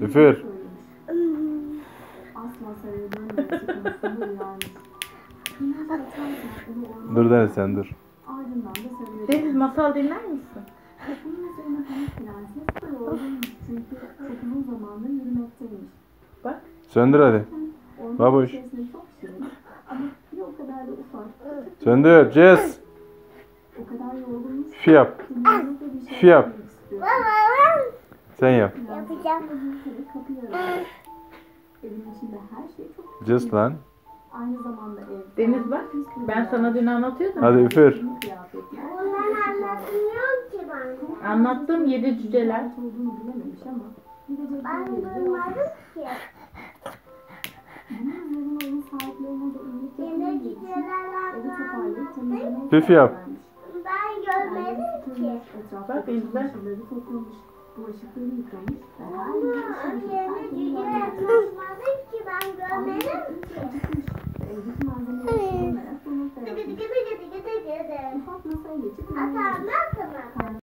Üfür. Dur Deniz sen dur. Deniz masal dinler misin? Bak. Söndür hadi. Babuş. Söndür. Jess. O kadar Fi yap. bir şey Fi yap. Sen yap. Yapacağım. Prenses kapıyı aradı. Evin içinde her şey çok Jess lan. Aynı zamanda ev. Deniz bak. Ben sana dün anlatıyordum. Hadi üfür. Bunları anlatmıyorum ki ben. Anlattığım yedi cüceler. Olduğunu bilememiş ama Ben duymadım ki. Püf yap. Ki. Bak her Ama yeri işlemiş. yemek Her güzeller yeri konuşmadım ki ben görmedim. De Tıkı tıkı tıkı tıkı tıkı tıkı. Ufak